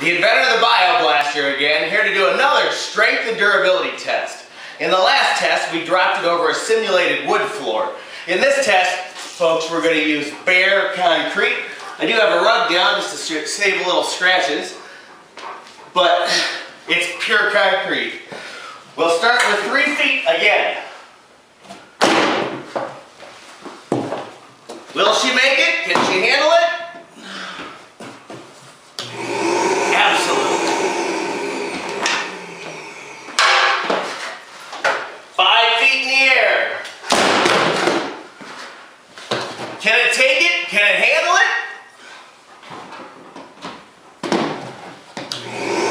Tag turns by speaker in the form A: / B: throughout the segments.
A: The inventor of the BioBlaster again, here to do another strength and durability test. In the last test, we dropped it over a simulated wood floor. In this test, folks, we're going to use bare concrete. I do have a rug down just to save a little scratches, but it's pure concrete. We'll start with three feet again. Will she make it? Can she handle it? Can it take it? Can it handle it?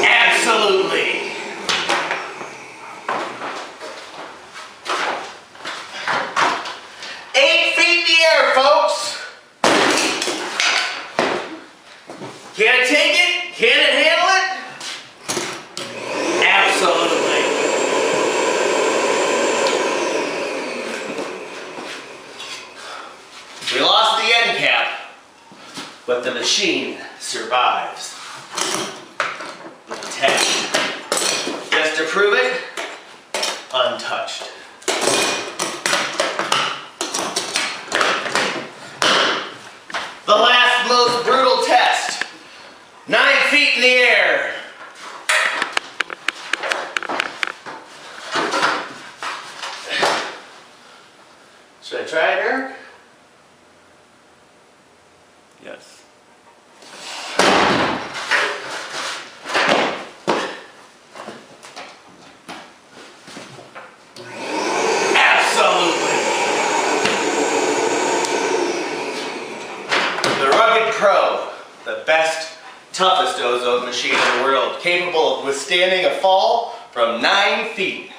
A: Absolutely. Eight feet in the air, folks. Can it take it? Can it handle it? Absolutely. We lost the end cap, but the machine survives. Attached. Just to prove it, untouched. The last most brutal test. Nine feet in the air. Should I try it, Eric?
B: Yes.
A: Absolutely. The Rugged Pro, the best, toughest ozone machine in the world, capable of withstanding a fall from nine feet.